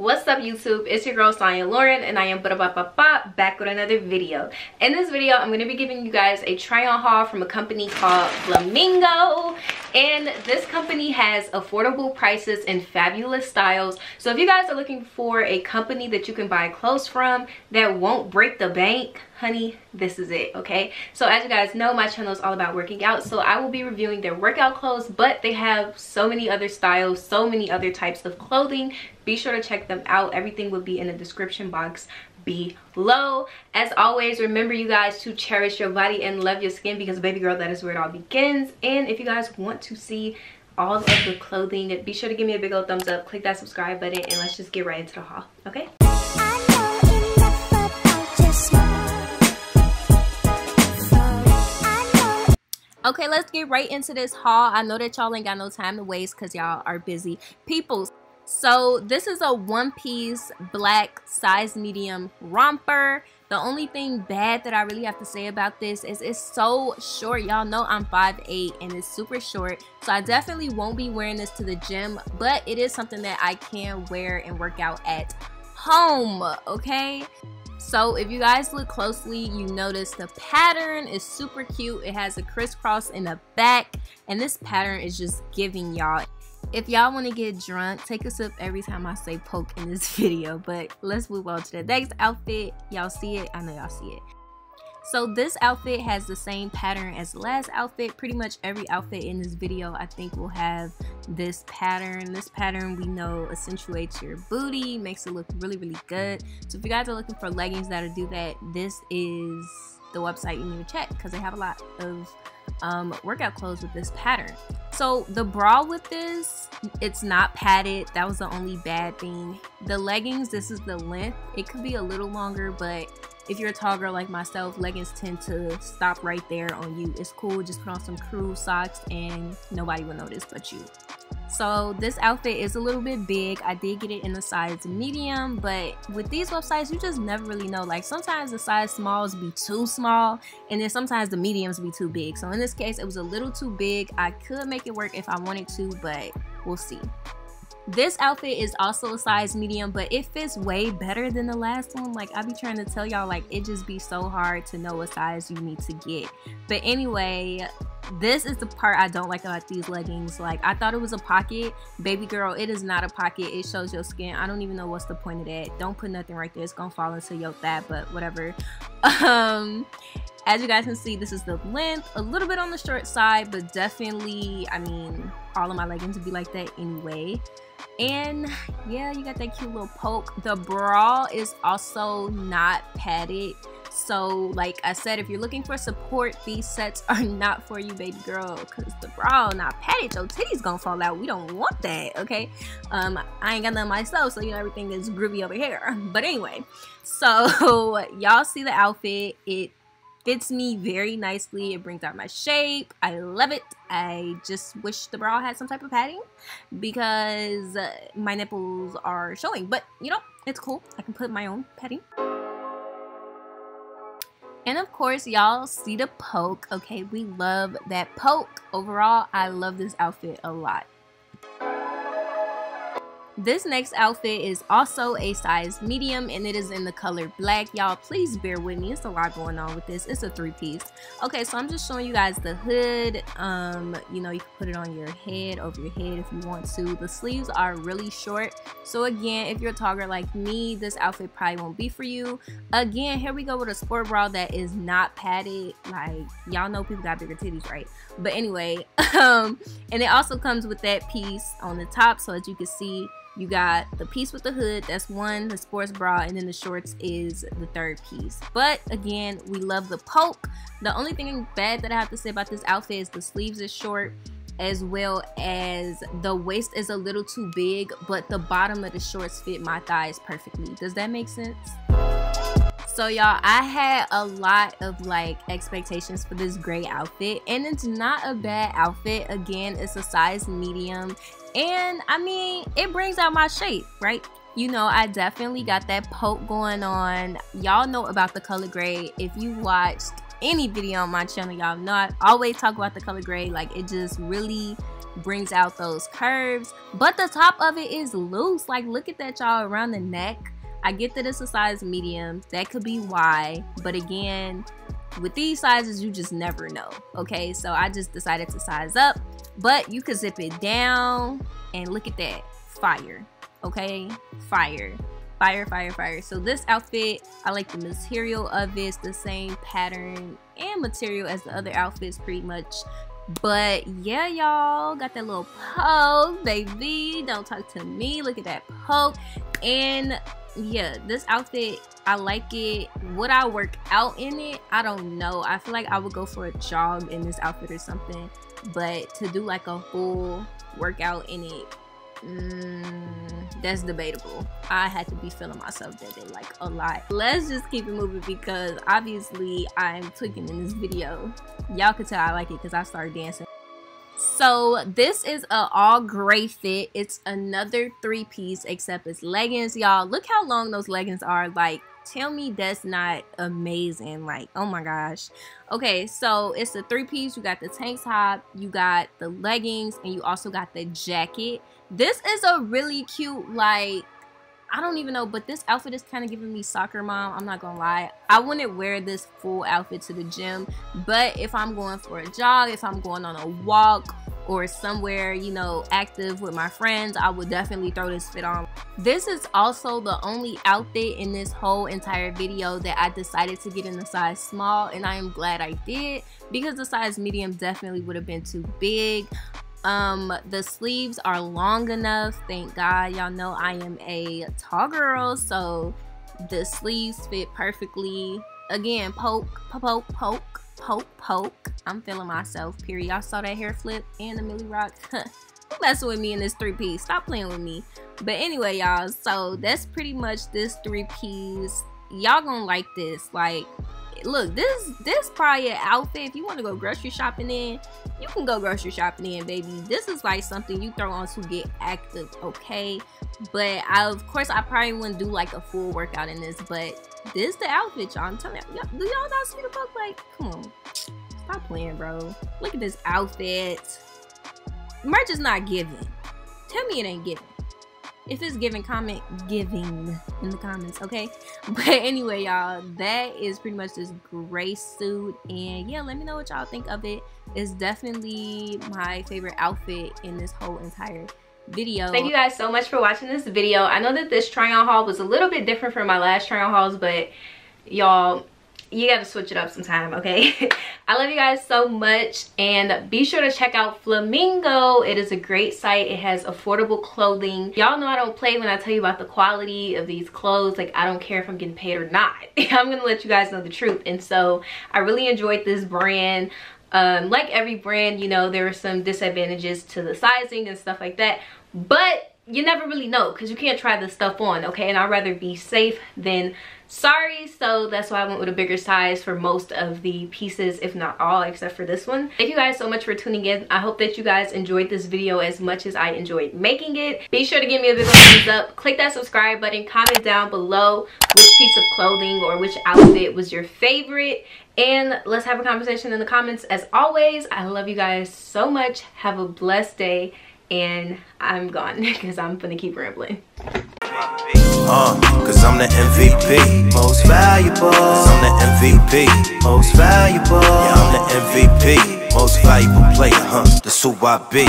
What's up YouTube? It's your girl Sonja Lauren and I am back with another video. In this video, I'm going to be giving you guys a try on haul from a company called Flamingo. And this company has affordable prices and fabulous styles. So if you guys are looking for a company that you can buy clothes from that won't break the bank, honey this is it okay? So as you guys know my channel is all about working out so i will be reviewing their workout clothes but they have so many other styles so many other types of clothing. Be sure to check them out. Everything will be in the description box below. As always remember you guys to cherish your body and love your skin because baby girl that is where it all begins. And if you guys want to see all of the clothing be sure to give me a big old thumbs up click that subscribe button and let's just get right into the haul okay okay let's get right into this haul. I know that y'all ain't got no time to waste because y'all are busy people. So this is a one piece black size medium romper. The only thing bad that i really have to say about this is it's so short. Y'all know i'm 5'8 and it's super short. So i definitely won't be wearing this to the gym but it is something that i can wear and work out at home okay so if you guys look closely, you notice the pattern is super cute. It has a crisscross in the back and this pattern is just giving y'all. If y'all want to get drunk, take a sip every time I say poke in this video. But let's move on to the next outfit. Y'all see it? I know y'all see it. So this outfit has the same pattern as the last outfit. Pretty much every outfit in this video I think will have this pattern. This pattern we know accentuates your booty, makes it look really, really good. So if you guys are looking for leggings that'll do that, this is the website you need to check because they have a lot of um, workout clothes with this pattern. So the bra with this, it's not padded. That was the only bad thing. The leggings, this is the length. It could be a little longer, but if you're a tall girl like myself, leggings tend to stop right there on you. It's cool, just put on some crew socks and nobody will notice but you. So this outfit is a little bit big. I did get it in a size medium, but with these websites, you just never really know. Like sometimes the size smalls be too small, and then sometimes the mediums be too big. So in this case, it was a little too big. I could make it work if I wanted to, but we'll see. This outfit is also a size medium, but it fits way better than the last one. Like I be trying to tell y'all, like it just be so hard to know what size you need to get. But anyway, this is the part I don't like about these leggings. Like I thought it was a pocket. Baby girl, it is not a pocket. It shows your skin. I don't even know what's the point of that. Don't put nothing right there. It's gonna fall into your that, but whatever. Um as you guys can see, this is the length, a little bit on the short side, but definitely, I mean, all of my leggings would be like that anyway. And yeah, you got that cute little poke. The bra is also not padded. So like I said, if you're looking for support, these sets are not for you, baby girl, because the bra not padded. Your titties gonna fall out. We don't want that, okay? Um, I ain't got none myself, so you know everything is groovy over here. But anyway, so y'all see the outfit. It fits me very nicely. It brings out my shape. I love it. I just wish the bra had some type of padding because uh, my nipples are showing. But, you know, it's cool. I can put my own padding. And of course, y'all see the poke. Okay, we love that poke. Overall, I love this outfit a lot. This next outfit is also a size medium and it is in the color black. Y'all, please bear with me. It's a lot going on with this. It's a three piece. Okay, so I'm just showing you guys the hood. Um, you know, you can put it on your head, over your head if you want to. The sleeves are really short. So again, if you're a tall like me, this outfit probably won't be for you. Again, here we go with a sport bra that is not padded. Like, y'all know people got bigger titties, right? But anyway, um, and it also comes with that piece on the top. So as you can see, you got the piece with the hood that's one the sports bra and then the shorts is the third piece. But again we love the poke. The only thing bad that i have to say about this outfit is the sleeves is short as well as the waist is a little too big but the bottom of the shorts fit my thighs perfectly. Does that make sense so y'all i had a lot of like expectations for this gray outfit and it's not a bad outfit again it's a size medium and I mean, it brings out my shape, right? You know, I definitely got that poke going on. Y'all know about the color gray. If you watched any video on my channel, y'all know I always talk about the color gray. Like, it just really brings out those curves. But the top of it is loose. Like, look at that, y'all, around the neck. I get that it's a size medium. That could be why. But again, with these sizes, you just never know. Okay, so I just decided to size up. But you could zip it down and look at that. Fire. Okay, fire fire fire fire so this outfit i like the material of it it's the same pattern and material as the other outfits pretty much but yeah y'all got that little poke baby don't talk to me look at that poke and yeah this outfit i like it would i work out in it i don't know i feel like i would go for a jog in this outfit or something but to do like a full workout in it Mm, that's debatable. I had to be feeling myself that day like a lot. Let's just keep it moving because obviously I'm tweaking in this video. Y'all can tell I like it because I started dancing. So this is a all gray fit. It's another three piece except it's leggings. Y'all look how long those leggings are. Like tell me that's not amazing like oh my gosh okay so it's a three piece you got the tank top you got the leggings and you also got the jacket this is a really cute like I don't even know, but this outfit is kind of giving me soccer mom. I'm not gonna lie. I wouldn't wear this full outfit to the gym, but if I'm going for a jog, if I'm going on a walk, or somewhere, you know, active with my friends, I would definitely throw this fit on. This is also the only outfit in this whole entire video that I decided to get in the size small and I am glad I did because the size medium definitely would have been too big. Um, the sleeves are long enough. Thank God. Y'all know I am a tall girl, so the sleeves fit perfectly. Again, poke, poke, poke poke, poke. I'm feeling myself, period. Y'all saw that hair flip and the Millie Rock. Who messing with me in this three piece? Stop playing with me. But anyway, y'all, so that's pretty much this three piece. Y'all gonna like this. Like, look, this this probably an outfit. If you want to go grocery shopping in, you can go grocery shopping in, baby. This is like something you throw on to get active, okay? But I, of course, I probably wouldn't do like a full workout in this, but this the outfit, y'all. I'm telling y'all do y'all not see the book? Like, come on, stop playing, bro. Look at this outfit. Merch is not giving. Tell me it ain't giving. If it's giving, comment giving in the comments, okay? But anyway, y'all, that is pretty much this gray suit. And yeah, let me know what y'all think of it. It's definitely my favorite outfit in this whole entire video. Thank you guys so much for watching this video. I know that this try on haul was a little bit different from my last try on hauls, but y'all, you gotta switch it up sometime, okay? I love you guys so much and be sure to check out Flamingo. It is a great site. It has affordable clothing. Y'all know I don't play when I tell you about the quality of these clothes. Like I don't care if I'm getting paid or not. I'm gonna let you guys know the truth. And so I really enjoyed this brand. Um, like every brand, you know, there are some disadvantages to the sizing and stuff like that but you never really know because you can't try this stuff on okay and i'd rather be safe than sorry so that's why i went with a bigger size for most of the pieces if not all except for this one. Thank you guys so much for tuning in. I hope that you guys enjoyed this video as much as i enjoyed making it. Be sure to give me a big thumbs up. Click that subscribe button. Comment down below which piece of clothing or which outfit was your favorite. And let's have a conversation in the comments. As always i love you guys so much. Have a blessed day and I'm gone because I'm gonna keep rambling. Uh, cause I'm the MVP, most valuable. Cause I'm the MVP, most valuable. Yeah, I'm the MVP, most valuable player, huh? That's who I be.